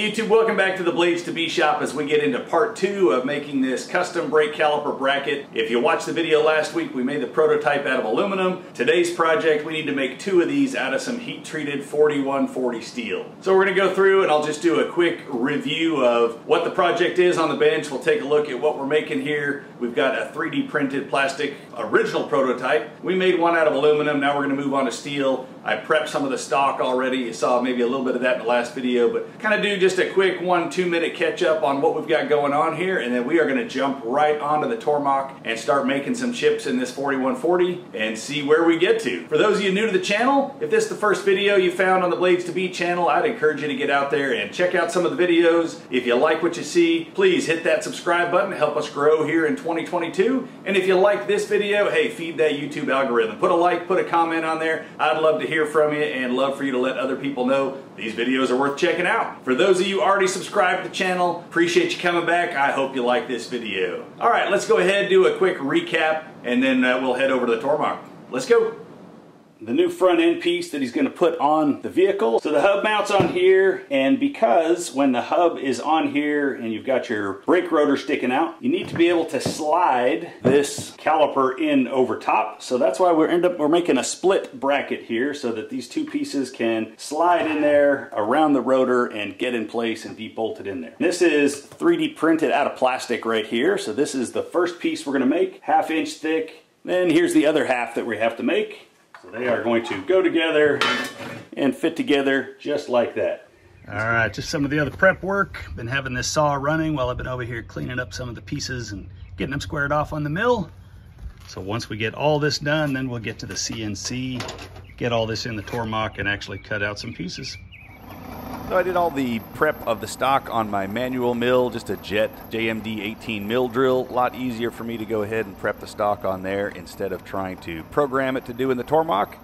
YouTube, welcome back to the Blades to Be shop as we get into part two of making this custom brake caliper bracket. If you watched the video last week, we made the prototype out of aluminum. Today's project, we need to make two of these out of some heat treated 4140 steel. So we're gonna go through and I'll just do a quick review of what the project is on the bench. We'll take a look at what we're making here. We've got a 3D printed plastic original prototype. We made one out of aluminum, now we're gonna move on to steel. I prepped some of the stock already. You saw maybe a little bit of that in the last video, but kind of do just a quick one, two minute catch up on what we've got going on here. And then we are gonna jump right onto the Tormach and start making some chips in this 4140 and see where we get to. For those of you new to the channel, if this is the first video you found on the Blades to Be channel, I'd encourage you to get out there and check out some of the videos. If you like what you see, please hit that subscribe button, help us grow here in 2022. And if you like this video, hey, feed that YouTube algorithm. Put a like, put a comment on there. I'd love to hear from you and love for you to let other people know these videos are worth checking out. For those of you already subscribed to the channel, appreciate you coming back. I hope you like this video. All right, let's go ahead do a quick recap and then uh, we'll head over to the Tormach. Let's go the new front end piece that he's going to put on the vehicle. So the hub mounts on here and because when the hub is on here and you've got your brake rotor sticking out, you need to be able to slide this caliper in over top. So that's why we're end up we're making a split bracket here so that these two pieces can slide in there around the rotor and get in place and be bolted in there. This is 3D printed out of plastic right here. So this is the first piece we're going to make, half inch thick. Then here's the other half that we have to make. So they are going to go together and fit together just like that. All right, just some of the other prep work. Been having this saw running while I've been over here cleaning up some of the pieces and getting them squared off on the mill. So once we get all this done, then we'll get to the CNC, get all this in the Tormach and actually cut out some pieces. So I did all the prep of the stock on my manual mill, just a Jet JMD 18 mill drill. A lot easier for me to go ahead and prep the stock on there instead of trying to program it to do in the Tormach.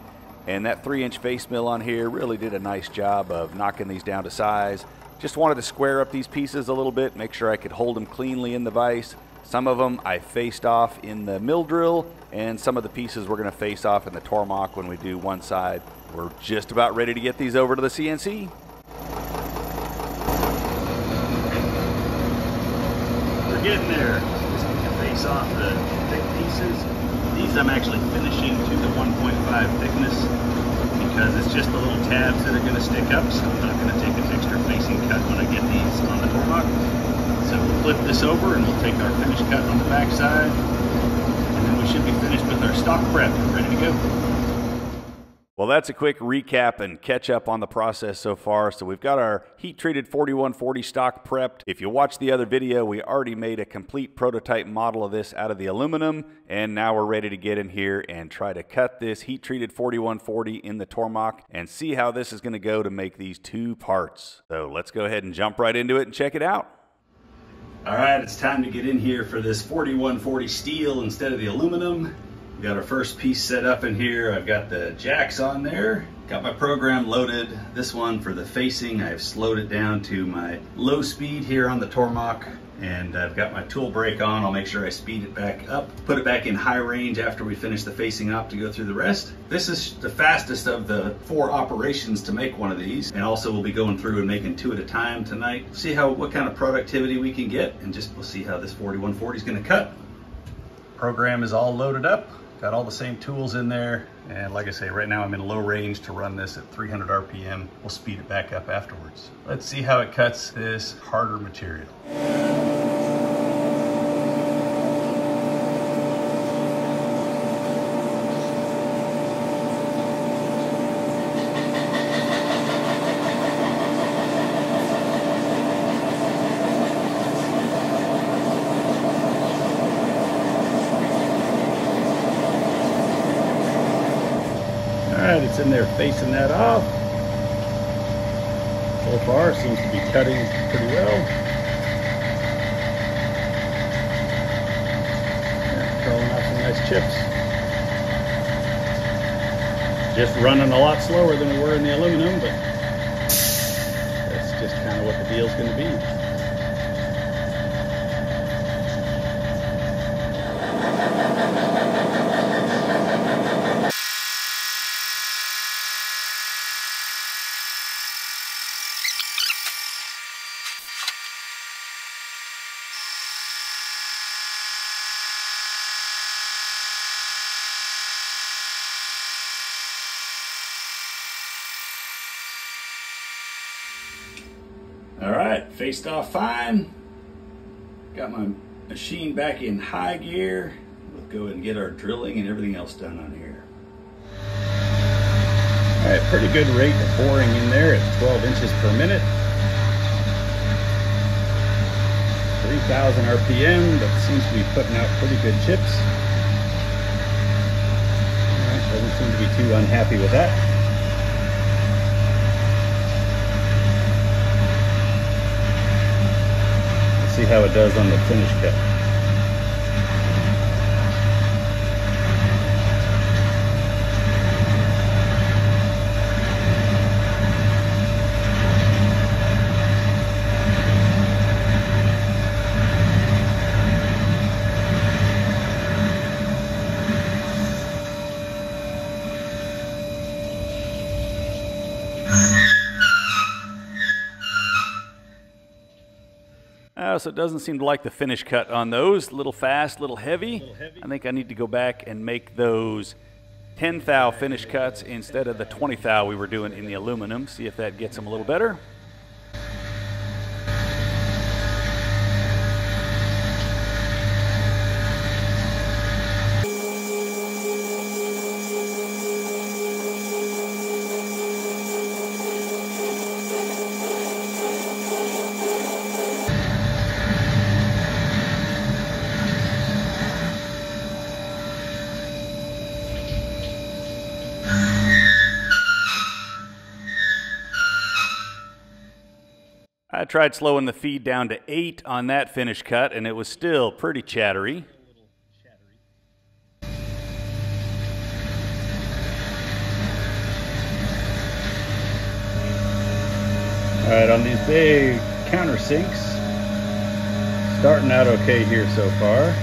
And that 3-inch face mill on here really did a nice job of knocking these down to size. Just wanted to square up these pieces a little bit, make sure I could hold them cleanly in the vise. Some of them I faced off in the mill drill, and some of the pieces we're going to face off in the Tormach when we do one side. We're just about ready to get these over to the CNC. Getting there. Just need to face off the thick pieces. These I'm actually finishing to the 1.5 thickness because it's just the little tabs that are going to stick up, so I'm not going to take an extra facing cut when I get these on the Tormach. So we'll flip this over and we'll take our finished cut on the back side, and then we should be finished with our stock prep, ready to go. Well, that's a quick recap and catch up on the process so far. So we've got our heat treated 4140 stock prepped. If you watched the other video, we already made a complete prototype model of this out of the aluminum. And now we're ready to get in here and try to cut this heat treated 4140 in the Tormach and see how this is gonna go to make these two parts. So let's go ahead and jump right into it and check it out. All right, it's time to get in here for this 4140 steel instead of the aluminum. We got our first piece set up in here. I've got the jacks on there. Got my program loaded. This one for the facing, I've slowed it down to my low speed here on the Tormach. And I've got my tool brake on. I'll make sure I speed it back up. Put it back in high range after we finish the facing up to go through the rest. This is the fastest of the four operations to make one of these. And also we'll be going through and making two at a time tonight. See how what kind of productivity we can get and just we'll see how this 4140 is gonna cut. Program is all loaded up. Got all the same tools in there. And like I say, right now I'm in low range to run this at 300 RPM. We'll speed it back up afterwards. Let's see how it cuts this harder material. There facing that off. So far, seems to be cutting pretty well. Yeah, throwing out some nice chips. Just running a lot slower than we were in the aluminum, but that's just kind of what the deal's going to be. All right, off fine. Got my machine back in high gear. We'll go and get our drilling and everything else done on here. All right, pretty good rate of boring in there at 12 inches per minute. 3,000 RPM, but seems to be putting out pretty good chips. All right, doesn't seem to be too unhappy with that. See how it does on the finish cut. Uh, so it doesn't seem to like the finish cut on those. A little fast, a little heavy. heavy. I think I need to go back and make those 10 thou finish cuts instead of the 20 thou we were doing in the aluminum. See if that gets them a little better. Tried slowing the feed down to 8 on that finish cut, and it was still pretty chattery. All right, on these big countersinks, starting out okay here so far.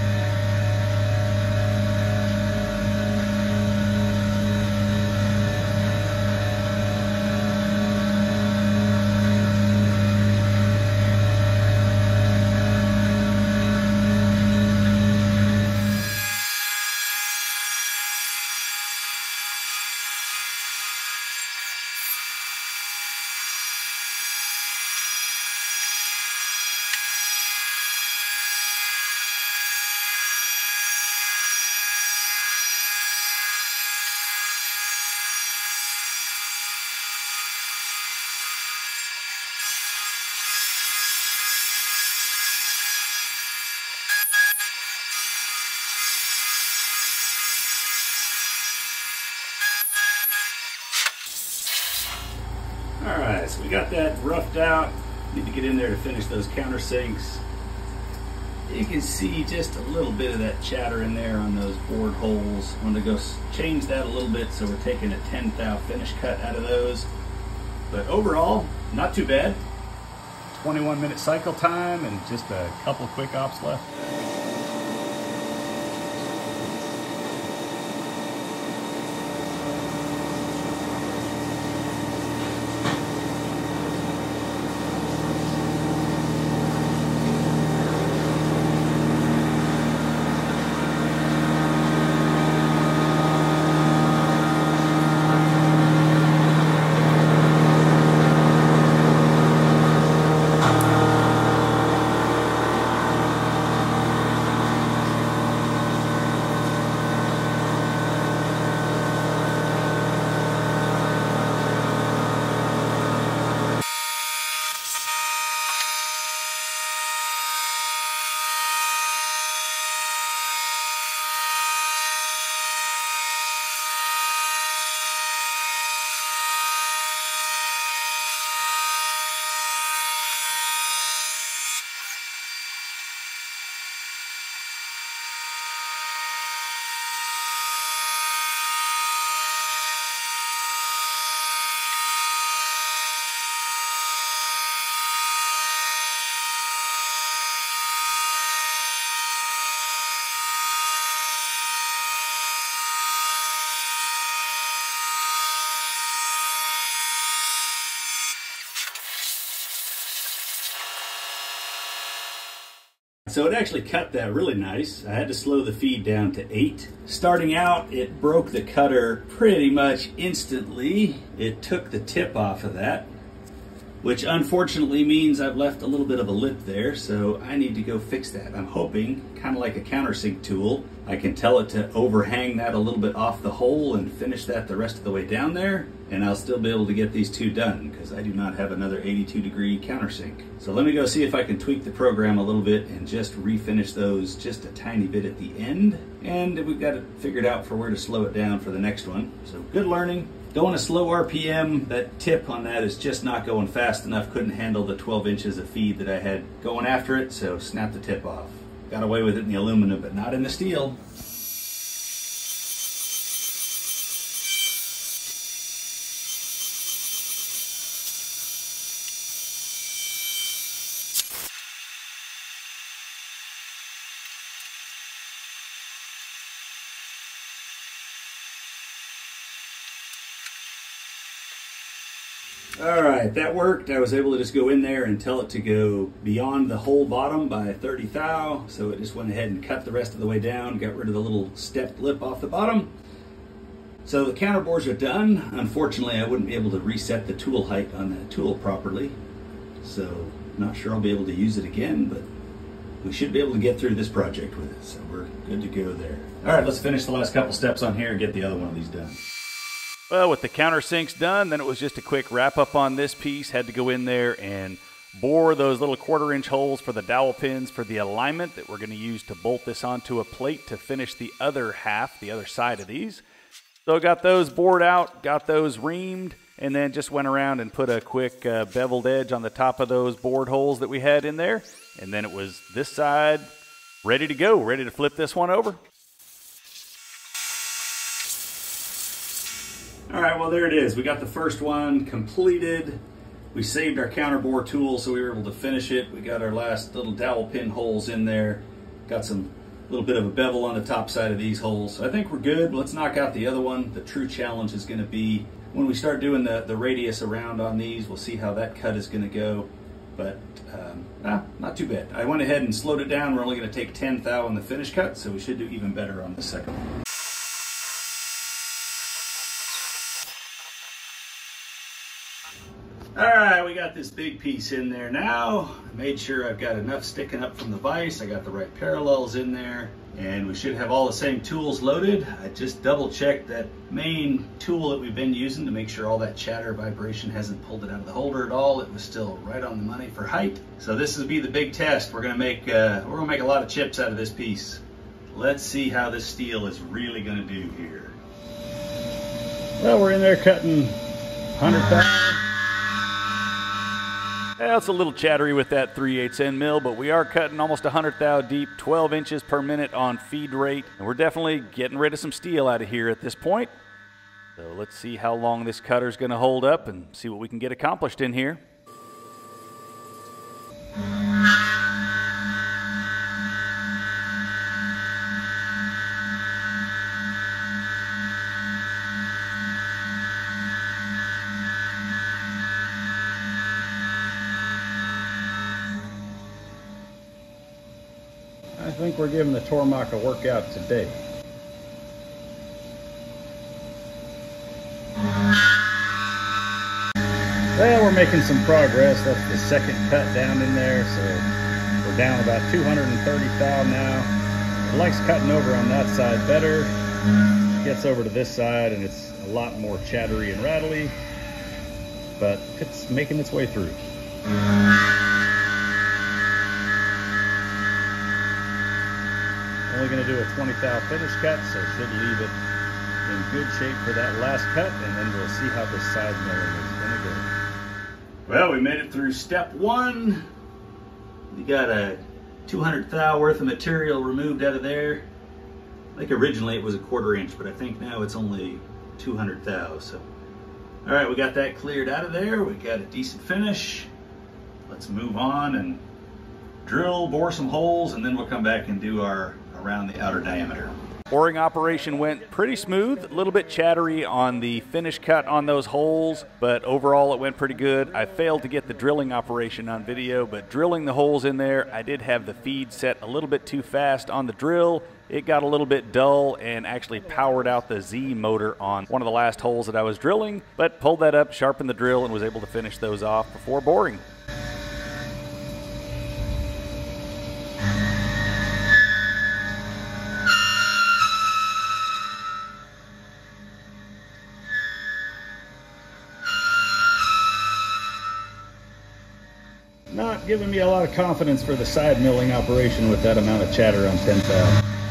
All right, so we got that roughed out. Need to get in there to finish those countersinks. You can see just a little bit of that chatter in there on those bored holes. I'm gonna go change that a little bit so we're taking a 10 thou finish cut out of those. But overall, not too bad. 21 minute cycle time and just a couple quick ops left. So it actually cut that really nice. I had to slow the feed down to eight. Starting out, it broke the cutter pretty much instantly. It took the tip off of that. which unfortunately means I've left a little bit of a lip there, so I need to go fix that. I'm hoping, kind of like a countersink tool, I can tell it to overhang that a little bit off the hole and finish that the rest of the way down there, and I'll still be able to get these two done, because I do not have another 82 degree countersink. So let me go see if I can tweak the program a little bit and just refinish those just a tiny bit at the end, and we've got it figured out for where to slow it down for the next one. So good learning. Going a slow RPM, that tip on that is just not going fast enough. Couldn't handle the 12 inches of feed that I had going after it, so snap the tip off. Got away with it in the aluminum, but not in the steel. All right, that worked. I was able to just go in there and tell it to go beyond the hole bottom by 30 thou. So it just went ahead and cut the rest of the way down, got rid of the little stepped lip off the bottom. So the counter bores are done. Unfortunately, I wouldn't be able to reset the tool height on that tool properly. So not sure I'll be able to use it again, but we should be able to get through this project with it. So we're good to go there. All right, let's finish the last couple steps on here and get the other one of these done. Well, with the countersinks done, then it was just a quick wrap up on this piece. Had to go in there and bore those little quarter inch holes for the dowel pins for the alignment that we're going to use to bolt this onto a plate to finish the other half, the other side of these. So got those bored out, got those reamed, and then just went around and put a quick uh, beveled edge on the top of those bored holes that we had in there. And then it was this side ready to go, ready to flip this one over. All right, well, there it is. We got the first one completed. We saved our counterbore tool, so we were able to finish it. We got our last little dowel pin holes in there. Got some little bit of a bevel on the top side of these holes. So I think we're good. Let's knock out the other one. The true challenge is gonna be when we start doing the, the radius around on these, we'll see how that cut is gonna go. But um, ah, not too bad. I went ahead and slowed it down. We're only gonna take 10 thou in the finish cut, so we should do even better on the second one. All right, we got this big piece in there now. I made sure I've got enough sticking up from the vise. I got the right parallels in there and we should have all the same tools loaded. I just double checked that main tool that we've been using to make sure all that chatter vibration hasn't pulled it out of the holder at all. It was still right on the money for height. So this will be the big test. We're gonna make, uh, we're gonna make a lot of chips out of this piece. Let's see how this steel is really gonna do here. Well, we're in there cutting 100,000. Well, it's a little chattery with that 3 8 end mill, but we are cutting almost 100 thou deep, 12 inches per minute on feed rate, and we're definitely getting rid of some steel out of here at this point. So let's see how long this cutter is going to hold up and see what we can get accomplished in here. We're giving the Tormach a workout today. Well, we're making some progress. That's the second cut down in there, so we're down about 230 thou now. It likes cutting over on that side better. Gets over to this side and it's a lot more chattery and rattly, but it's making its way through. Only going to do a 20 thou finish cut, so should leave it in good shape for that last cut, and then we'll see how this side milling is going to go. Well, we made it through step one. We got a 200 thou worth of material removed out of there. Think originally it was a quarter inch, but I think now it's only 200 thou. So, all right, we got that cleared out of there. We got a decent finish. Let's move on and drill, bore some holes, and then we'll come back and do our around the outer diameter. Boring operation went pretty smooth, a little bit chattery on the finish cut on those holes, but overall it went pretty good. I failed to get the drilling operation on video, but drilling the holes in there, I did have the feed set a little bit too fast on the drill. It got a little bit dull and actually powered out the Z motor on one of the last holes that I was drilling, but pulled that up, sharpened the drill, and was able to finish those off before boring. Not giving me a lot of confidence for the side milling operation with that amount of chatter on 10,000.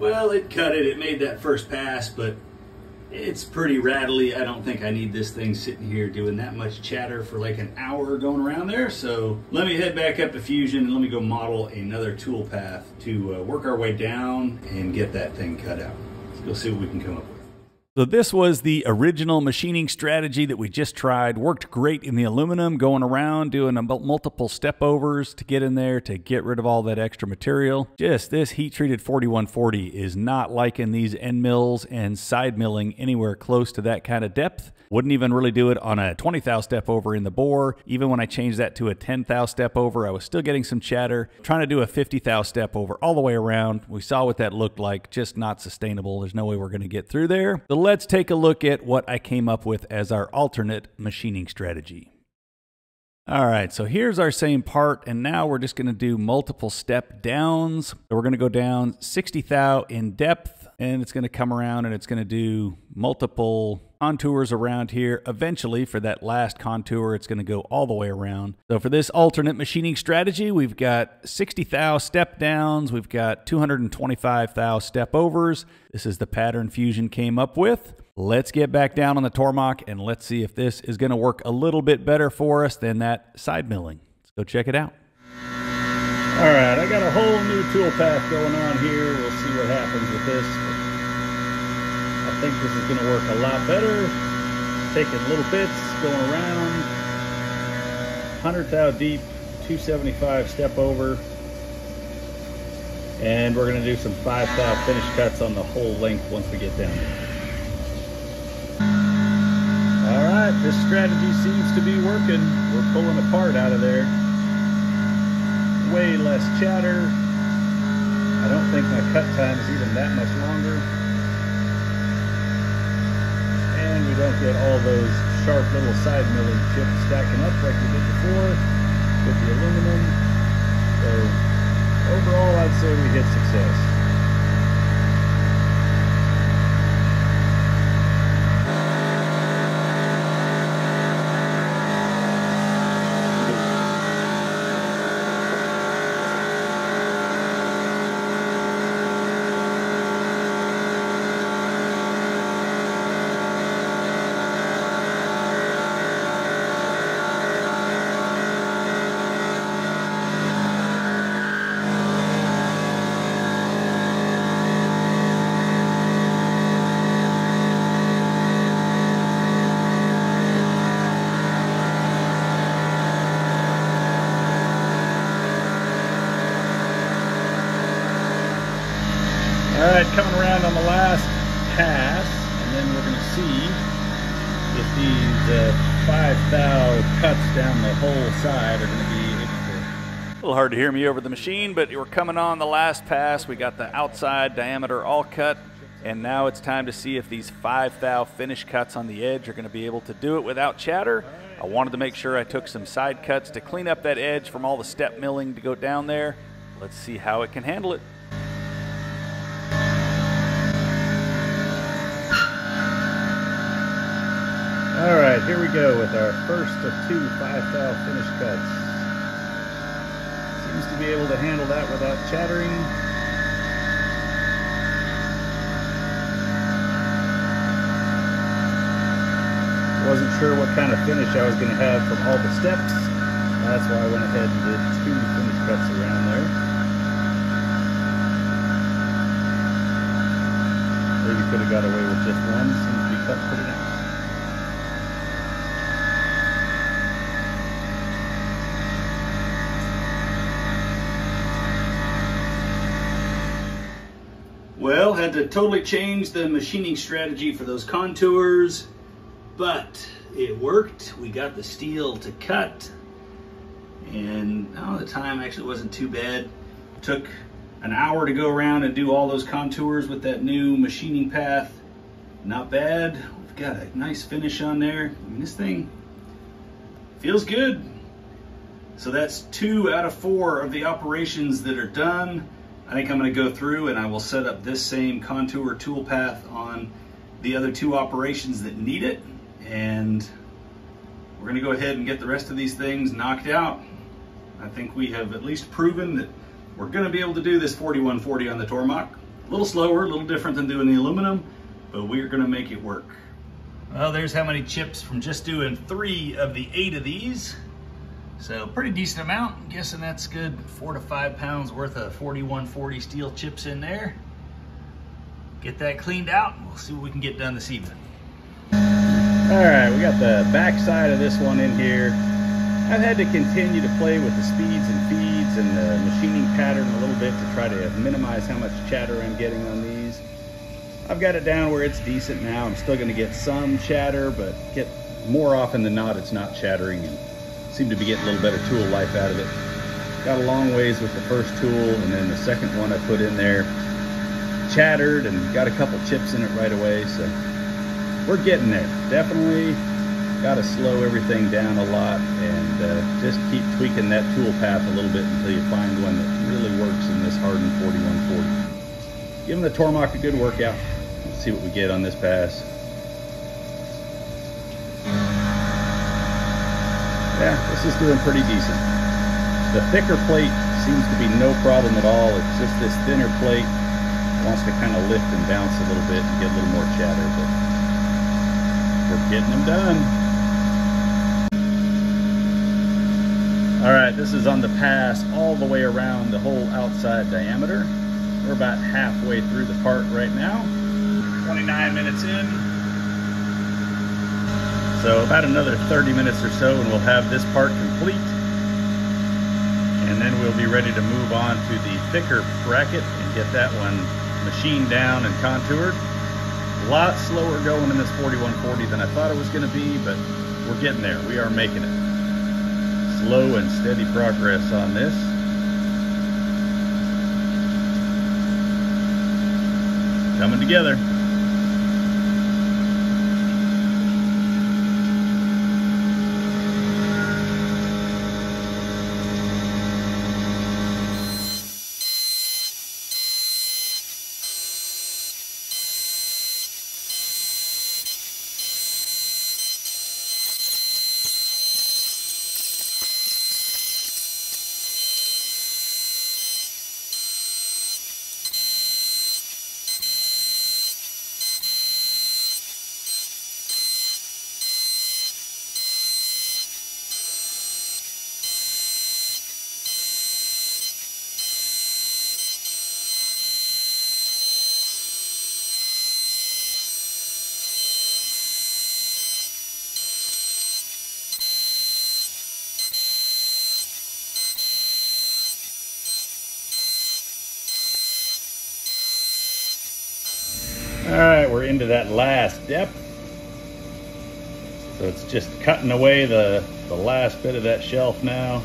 Well, it cut it. It made that first pass, but it's pretty rattly. I don't think I need this thing sitting here doing that much chatter for like an hour going around there. So let me head back up to Fusion and let me go model another tool path to uh, work our way down and get that thing cut out. Let's go see what we can come up with. So this was the original machining strategy that we just tried. Worked great in the aluminum, going around doing multiple step overs to get in there to get rid of all that extra material. Just this heat treated 4140 is not liking these end mills and side milling anywhere close to that kind of depth. Wouldn't even really do it on a 20 thou step over in the bore. Even when I changed that to a 10 thou step over, I was still getting some chatter. Trying to do a 50 thou step over all the way around. We saw what that looked like, just not sustainable. There's no way we're going to get through there. The let's take a look at what I came up with as our alternate machining strategy. All right, so here's our same part, and now we're just gonna do multiple step downs. So we're gonna go down 60 thou in depth, and it's gonna come around and it's gonna do multiple contours around here. Eventually, for that last contour, it's going to go all the way around. So for this alternate machining strategy, we've got 60 thou step downs. We've got 225 thou step overs. This is the pattern Fusion came up with. Let's get back down on the Tormach and let's see if this is going to work a little bit better for us than that side milling. Let's go check it out. All right, I got a whole new tool path going on here. We'll see what happens with this think this is going to work a lot better. Taking little bits, going around. 100 thou deep, 275 step over. And we're going to do some 5 thou finish cuts on the whole length once we get down there. Alright, this strategy seems to be working. We're pulling apart out of there. Way less chatter. I don't think my cut time is even that much longer we don't get all those sharp little side milling chips stacking up like we did before with the aluminum. So overall, I'd say we hit success. All right, coming around on the last pass, and then we're going to see if these uh, five thou cuts down the whole side are going to be able to. A little hard to hear me over the machine, but we're coming on the last pass. We got the outside diameter all cut, and now it's time to see if these five thou finish cuts on the edge are going to be able to do it without chatter. I wanted to make sure I took some side cuts to clean up that edge from all the step milling to go down there. Let's see how it can handle it. All right, here we go with our first of two five thou finish cuts. Seems to be able to handle that without chattering. Wasn't sure what kind of finish I was going to have from all the steps. That's why I went ahead and did two finish cuts around there. Maybe could have got away with just one. To be cut pretty nice. Well, had to totally change the machining strategy for those contours, but it worked. We got the steel to cut, and oh, the time actually wasn't too bad. Took an hour to go around and do all those contours with that new machining path. Not bad. We've got a nice finish on there. I mean, this thing feels good. So that's two out of four of the operations that are done. I think I'm gonna go through and I will set up this same contour tool path on the other two operations that need it. And we're gonna go ahead and get the rest of these things knocked out. I think we have at least proven that we're gonna be able to do this 4140 on the Tormach. A little slower, a little different than doing the aluminum, but we're gonna make it work. Well, there's how many chips from just doing three of the eight of these. So pretty decent amount. I'm guessing that's good four to five pounds worth of 4140 steel chips in there. Get that cleaned out. We'll see what we can get done this evening. All right, we got the back side of this one in here. I've had to continue to play with the speeds and feeds and the machining pattern a little bit to try to minimize how much chatter I'm getting on these. I've got it down where it's decent now. I'm still gonna get some chatter, but get more often than not, it's not chattering and seem to be getting a little better tool life out of it. Got a long ways with the first tool and then the second one I put in there chattered and got a couple chips in it right away. So we're getting there. Definitely got to slow everything down a lot and uh, just keep tweaking that tool path a little bit until you find one that really works in this hardened 4140. Giving the Tormach a good workout. Let's see what we get on this pass. Yeah, this is doing pretty decent. The thicker plate seems to be no problem at all. It's just this thinner plate wants to kind of lift and bounce a little bit and get a little more chatter, but we're getting them done. All right, this is on the pass all the way around the whole outside diameter. We're about halfway through the part right now. 29 minutes in. So about another 30 minutes or so and we'll have this part complete. And then we'll be ready to move on to the thicker bracket and get that one machined down and contoured. A lot slower going in this 4140 than I thought it was going to be, but we're getting there. We are making it. Slow and steady progress on this. Coming together. All right, we're into that last depth. So it's just cutting away the, the last bit of that shelf now.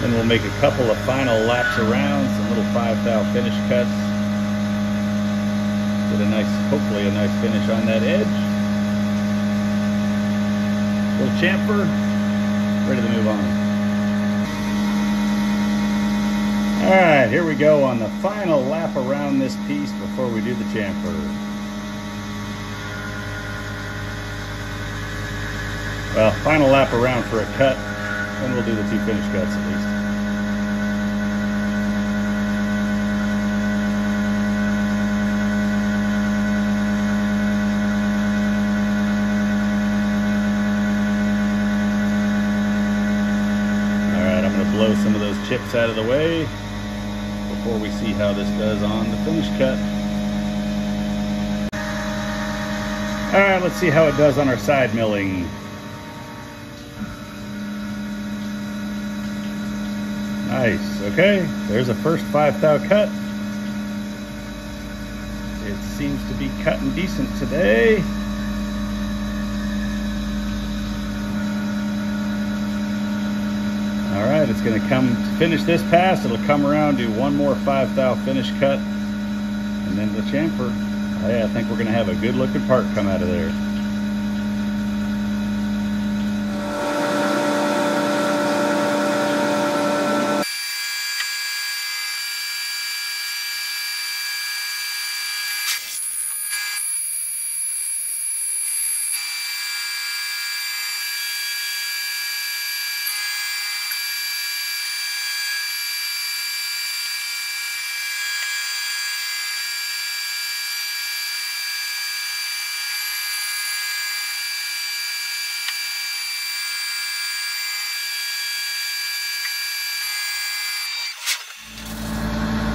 Then we'll make a couple of final laps around, some little five thou finish cuts. Get a nice, hopefully a nice finish on that edge. Little chamfer, ready to move on. All right, here we go on the final lap around this piece before we do the chamfer. Well, final lap around for a cut, and we'll do the two finish cuts at least. All right, I'm gonna blow some of those chips out of the way before we see how this does on the finish cut. All right, let's see how it does on our side milling. Nice, okay, there's a first 5 thou cut. It seems to be cutting decent today. It's gonna come to finish this pass. It'll come around, do one more 5 thou finish cut, and then the chamfer. Hey, I think we're gonna have a good looking part come out of there.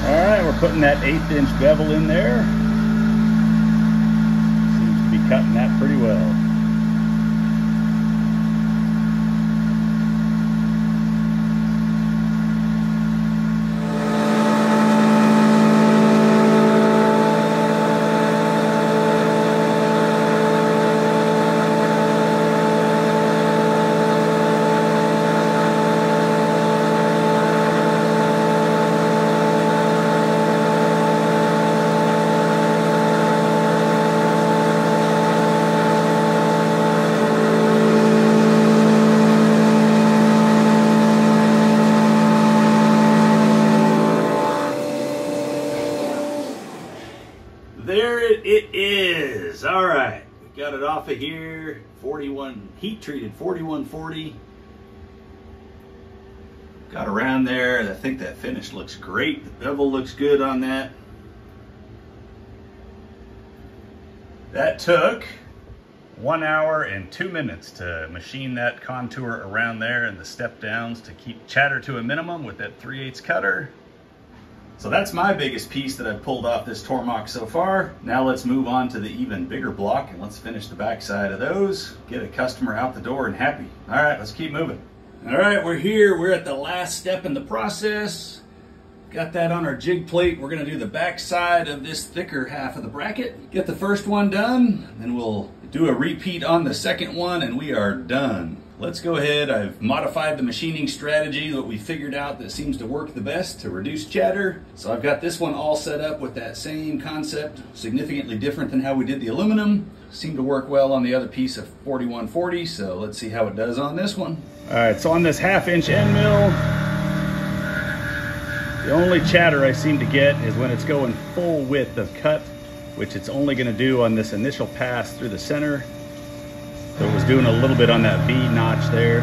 All right, we're putting that eighth inch bevel in there. Seems to be cutting that pretty well. There it, it is. All right, we got it off of here. 41 heat treated 4140. Got around there. I think that finish looks great. The bevel looks good on that. That took One hour and two minutes to machine that contour around there and the step downs to keep chatter to a minimum with that 3 8 cutter. So that's my biggest piece that I've pulled off this Tormach so far. Now let's move on to the even bigger block and let's finish the backside of those. Get a customer out the door and happy. All right, let's keep moving. All right, we're here. We're at the last step in the process. Got that on our jig plate. We're gonna do the backside of this thicker half of the bracket. Get the first one done, then we'll do a repeat on the second one and we are done. Let's go ahead. I've modified the machining strategy that we figured out that seems to work the best to reduce chatter. So I've got this one all set up with that same concept, significantly different than how we did the aluminum. Seemed to work well on the other piece of 4140, so let's see how it does on this one. All right, so on this half inch end mill, the only chatter I seem to get is when it's going full width of cut, which it's only gonna do on this initial pass through the center. So it was doing a little bit on that V notch there.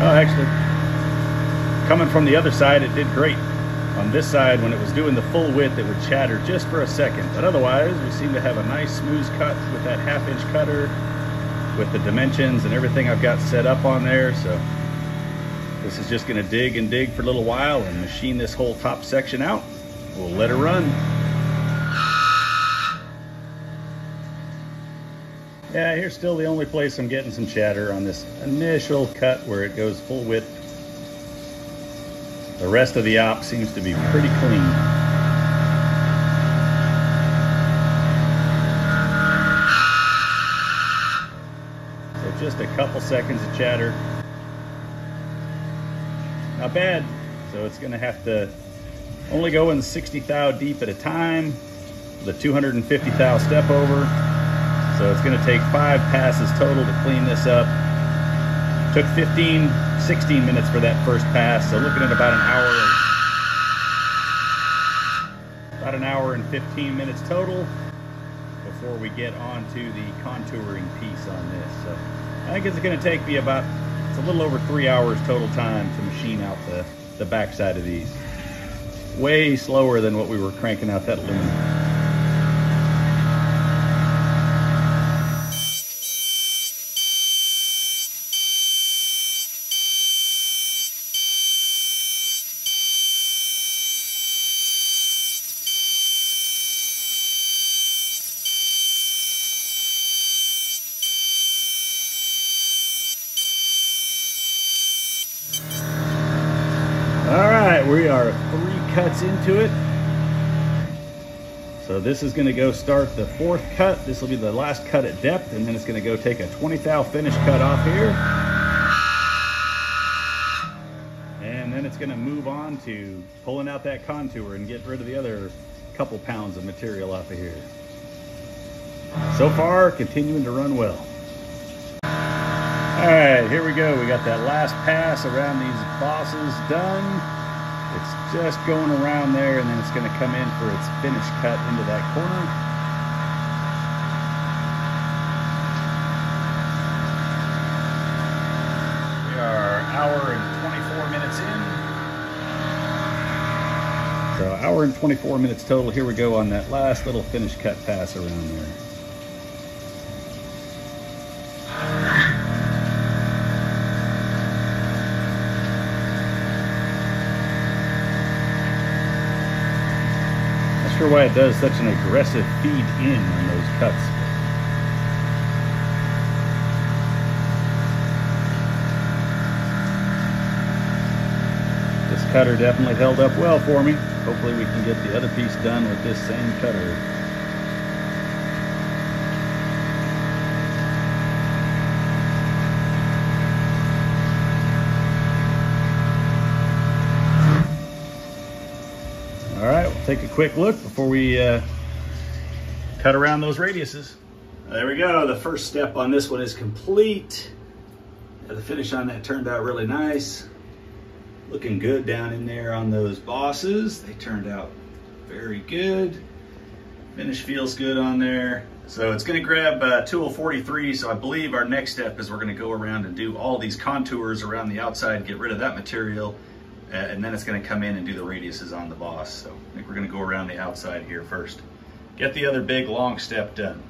Oh, actually, coming from the other side, it did great. On this side, when it was doing the full width, it would chatter just for a second. But otherwise, we seem to have a nice smooth cut with that half inch cutter, with the dimensions and everything I've got set up on there. So this is just gonna dig and dig for a little while and machine this whole top section out. We'll let her run. Yeah, here's still the only place I'm getting some chatter on this initial cut where it goes full width. The rest of the op seems to be pretty clean. So just a couple seconds of chatter. Not bad. So it's gonna have to only going 60 thou deep at a time, the 250 thou step over. So it's gonna take five passes total to clean this up. Took 15, 16 minutes for that first pass, so looking at about an hour, about an hour and 15 minutes total before we get on to the contouring piece on this. So I think it's gonna take me about, it's a little over three hours total time to machine out the, the backside of these. Way slower than what we were cranking out that aluminum. right, we are three cuts into it. So this is gonna go start the fourth cut. This will be the last cut at depth, and then it's gonna go take a 20 thou finish cut off here. And then it's gonna move on to pulling out that contour and get rid of the other couple pounds of material off of here. So far, continuing to run well. All right, here we go. We got that last pass around these bosses done. It's just going around there and then it's gonna come in for its finish cut into that corner. We are hour and 24 minutes in. So hour and 24 minutes total. Here we go on that last little finish cut pass around there. Sure why it does such an aggressive feed in on those cuts. This cutter definitely held up well for me. Hopefully we can get the other piece done with this same cutter. Take a quick look before we uh, cut around those radiuses. There we go. The first step on this one is complete. The finish on that turned out really nice. Looking good down in there on those bosses. They turned out very good. Finish feels good on there. So it's gonna grab uh, tool 43. So I believe our next step is we're gonna go around and do all these contours around the outside, get rid of that material, Uh, and then it's gonna come in and do the radiuses on the boss. So I think we're gonna go around the outside here first. Get the other big long step done.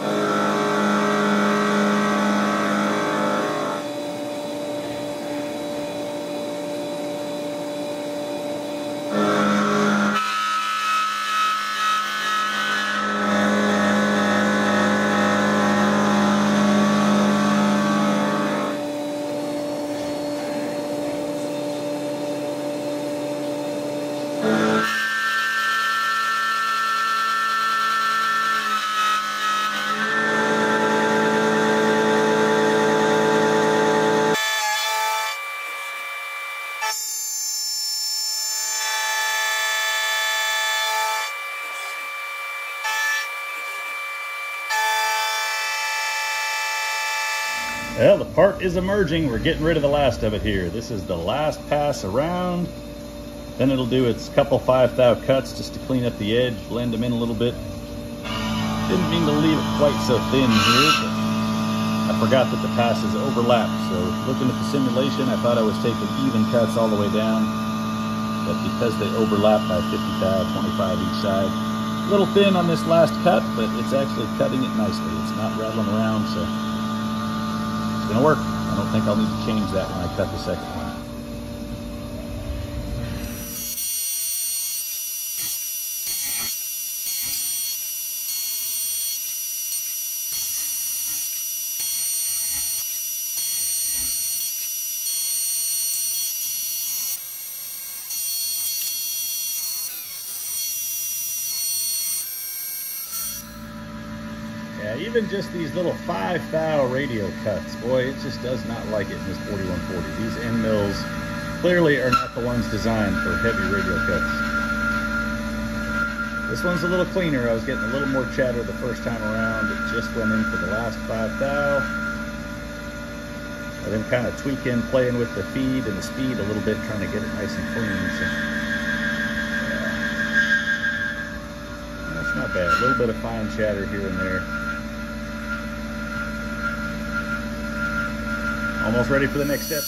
Uh, Well, the part is emerging. We're getting rid of the last of it here. This is the last pass around. Then it'll do its couple five thou cuts just to clean up the edge, blend them in a little bit. Didn't mean to leave it quite so thin here, but I forgot that the passes overlap. So looking at the simulation, I thought I was taking even cuts all the way down. But because they overlap by 50 thou, 25 each side, a little thin on this last cut, but it's actually cutting it nicely. It's not rattling around, so it's gonna work. I don't think I'll need to change that when I cut the second one. Yeah, even just these little five thou radial cuts, boy, it just does not like it in this 4140. These end mills clearly are not the ones designed for heavy radial cuts. This one's a little cleaner. I was getting a little more chatter the first time around. It just went in for the last five thou. I've been kind of tweaking, playing with the feed and the speed a little bit, trying to get it nice and clean. So, not bad. A little bit of fine chatter here and there. Almost ready for the next step.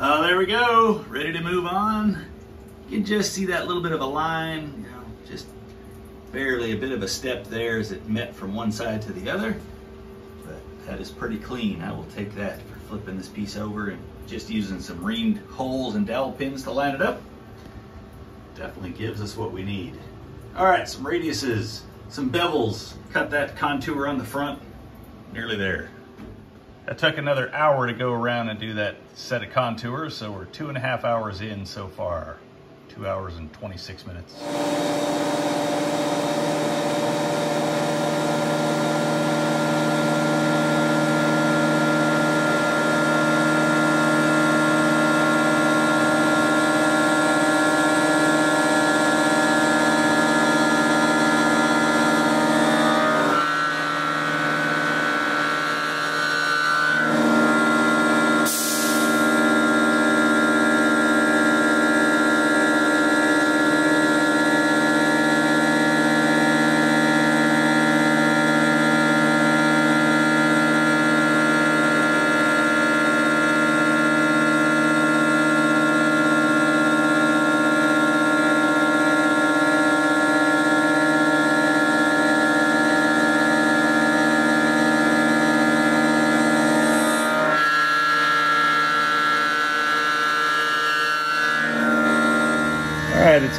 Oh, there we go. Ready to move on. You can just see that little bit of a line, you know, just barely a bit of a step there as it met from one side to the other. But that is pretty clean. I will take that for flipping this piece over and just using some reamed holes and dowel pins to line it up definitely gives us what we need. All right, some radiuses. some bevels, cut that contour on the front, nearly there. That took another hour to go around and do that set of contours, so we're two and a half hours in so far. Two hours and 26 minutes.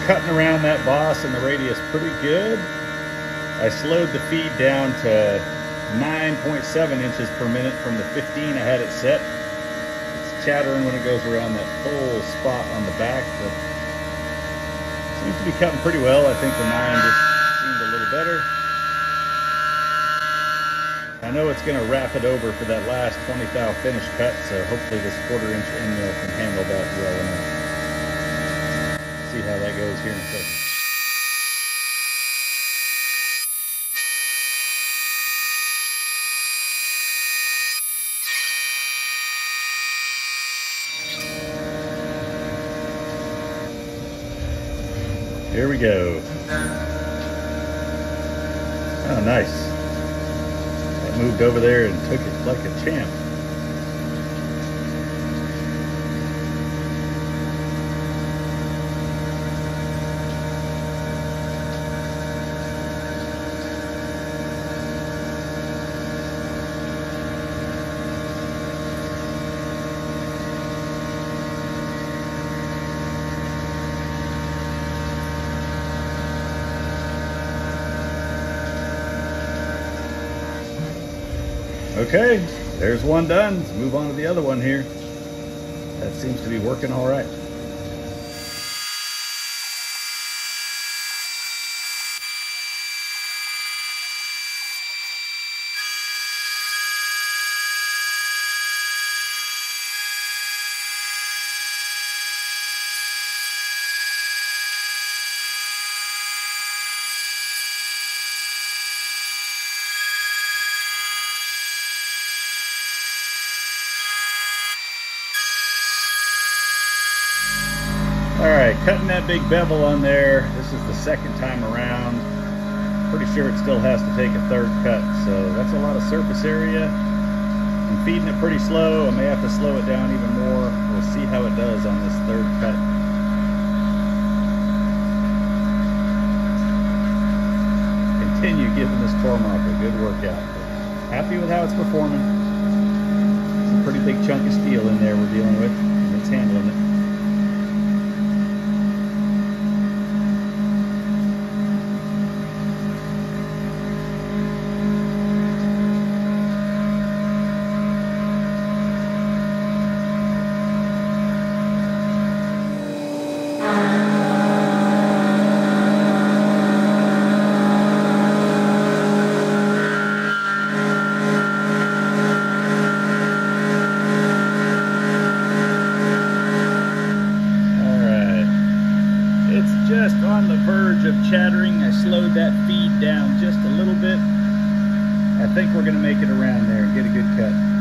Cutting around that boss and the radius pretty good. I slowed the feed down to 9.7 inches per minute from the 15 I had it set. It's chattering when it goes around that whole spot on the back, but seems to be cutting pretty well. I think the 9 just seemed a little better. I know it's going to wrap it over for that last 20 thou finish cut, so hopefully this quarter inch end mill can handle that well enough see how that goes here in a second. Here we go. Oh, nice. That moved over there and took it like a champ. Okay, there's one done. Let's move on to the other one here. That seems to be working all right. All right, cutting that big bevel on there. This is the second time around. Pretty sure it still has to take a third cut, so that's a lot of surface area. I'm feeding it pretty slow. I may have to slow it down even more. We'll see how it does on this third cut. Continue giving this Tormach a good workout. Happy with how it's performing. It's a pretty big chunk of steel in there we're dealing with, and it's handling it. on the verge of chattering. I slowed that feed down just a little bit. I think we're going to make it around there and get a good cut.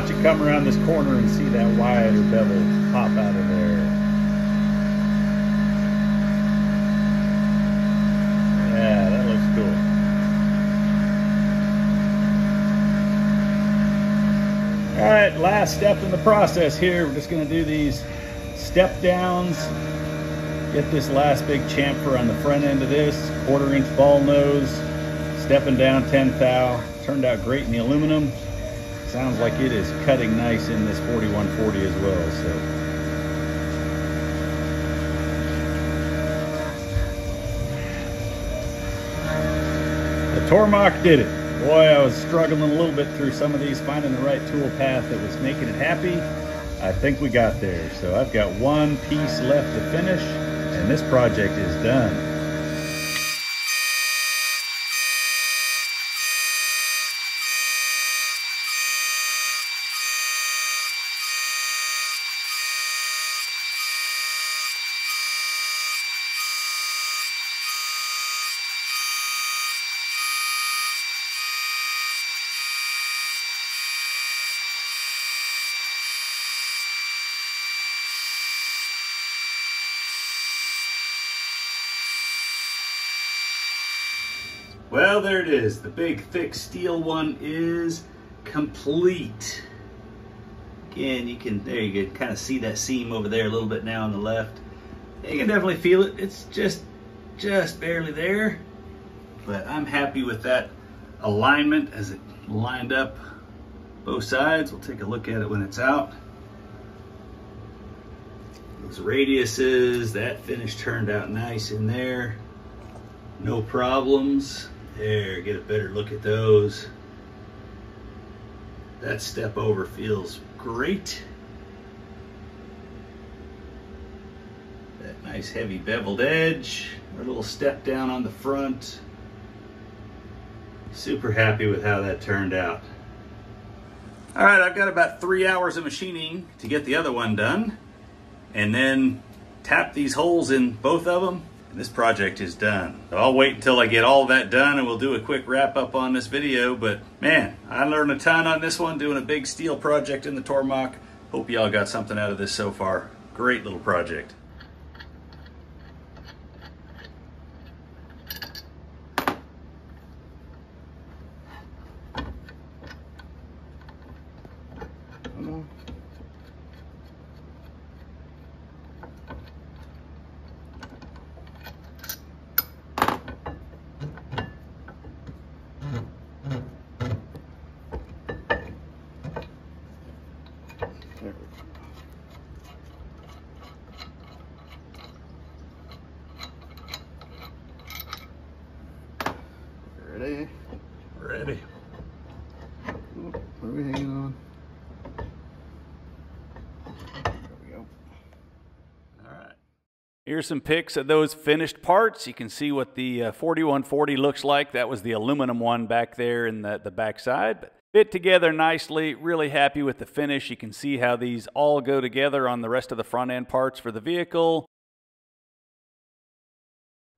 watch it come around this corner and see that wider bevel pop out of there. last step in the process here. We're just gonna do these step downs. Get this last big chamfer on the front end of this, quarter inch ball nose, stepping down 10 thou. Turned out great in the aluminum. Sounds like it is cutting nice in this 4140 as well. So the Tormach did it. Boy, I was struggling a little bit through some of these, finding the right tool path that was making it happy. I think we got there. So I've got one piece left to finish, and this project is done. Well, there it is. The big, thick steel one is complete. Again, you can, there you can kind of see that seam over there a little bit now on the left. You can definitely feel it. It's just, just barely there. But I'm happy with that alignment as it lined up both sides. We'll take a look at it when it's out. Those radiuses, that finish turned out nice in there. No problems. There, get a better look at those. That step over feels great. That nice heavy beveled edge, a little step down on the front. Super happy with how that turned out. All right, I've got about three hours of machining to get the other one done and then tap these holes in both of them this project is done. I'll wait until I get all that done and we'll do a quick wrap up on this video. But man, I learned a ton on this one doing a big steel project in the Tormach. Hope y'all got something out of this so far. Great little project. Ready? Ready. what are we hanging on? There we go. All right. Here's some pics of those finished parts. You can see what the uh, 4140 looks like. That was the aluminum one back there in the, the back side. But fit together nicely. Really happy with the finish. You can see how these all go together on the rest of the front end parts for the vehicle.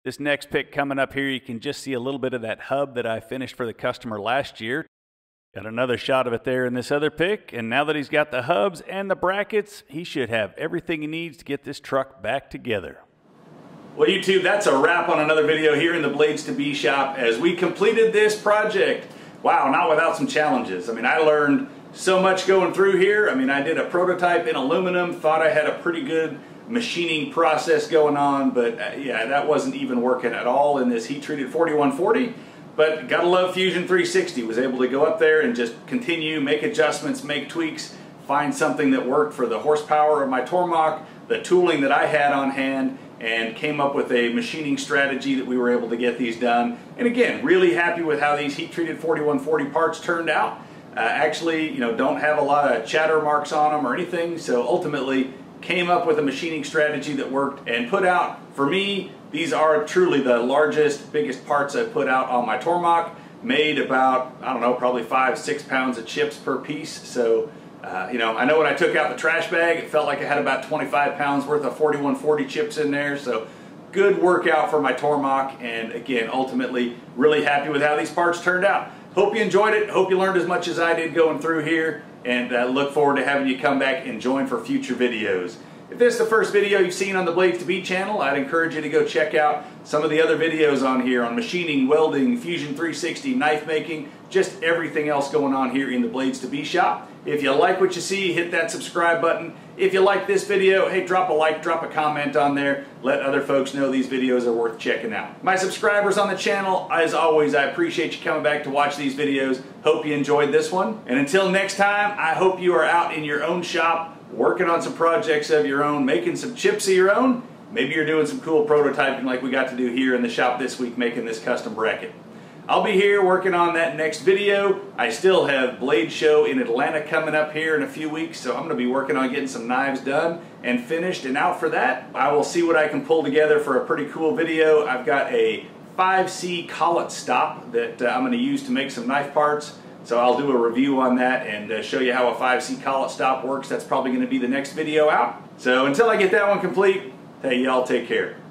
This next pic coming up here, you can just see a little bit of that hub that I finished for the customer last year. Got another shot of it there in this other pic. And now that he's got the hubs and the brackets, he should have everything he needs to get this truck back together. Well, YouTube, that's a wrap on another video here in the BladesIIB shop as we completed this project. Wow, not without some challenges. I mean, I learned so much going through here. I mean, I did a prototype in aluminum, thought I had a pretty good machining process going on, but uh, yeah, that wasn't even working at all in this heat-treated 4140. But gotta love Fusion 360. Was able to go up there and just continue, make adjustments, make tweaks, find something that worked for the horsepower of my Tormach, the tooling that I had on hand, and came up with a machining strategy that we were able to get these done. And again, really happy with how these heat-treated 4140 parts turned out. Uh, actually, you know, don't have a lot of chatter marks on them or anything, so ultimately came up with a machining strategy that worked and put out, for me, these are truly the largest, biggest parts I've put out on my Tormach. Made about, I don't know, probably five, six pounds of chips per piece. So, uh, you know, I know when I took out the trash bag, it felt like I had about 25 pounds worth of 4140 chips in there. So, good workout for my Tormach. And again, ultimately, really happy with how these parts turned out. Hope you enjoyed it. Hope you learned as much as I did going through here and look forward to having you come back and join for future videos. If this is the first video you've seen on the BladesIIB channel, I'd encourage you to go check out some of the other videos on here on machining, welding, Fusion 360, knife making, just everything else going on here in the BladesIIB shop. If you like what you see, hit that subscribe button. If you like this video, hey, drop a like, drop a comment on there. Let other folks know these videos are worth checking out. My subscribers on the channel, as always, I appreciate you coming back to watch these videos. Hope you enjoyed this one. And until next time, I hope you are out in your own shop, working on some projects of your own, making some chips of your own. Maybe you're doing some cool prototyping like we got to do here in the shop this week, making this custom bracket. I'll be here working on that next video. I still have Blade Show in Atlanta coming up here in a few weeks, so I'm going to be working on getting some knives done and finished and out for that. I will see what I can pull together for a pretty cool video. I've got a 5C collet stop that uh, I'm going to use to make some knife parts. So I'll do a review on that and uh, show you how a 5C collet stop works. That's probably going to be the next video out. So until I get that one complete, hey, y'all take care.